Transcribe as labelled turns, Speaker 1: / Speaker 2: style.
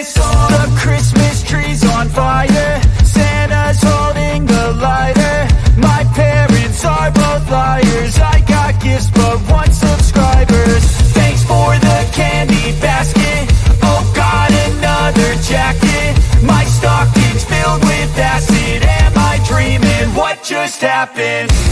Speaker 1: Christmas, the Christmas tree's on fire. Santa's holding the lighter. My parents are both liars. I got gifts but one subscribers Thanks for the candy basket. Oh god, another jacket. My stocking's filled with acid. Am I dreaming? What just happened?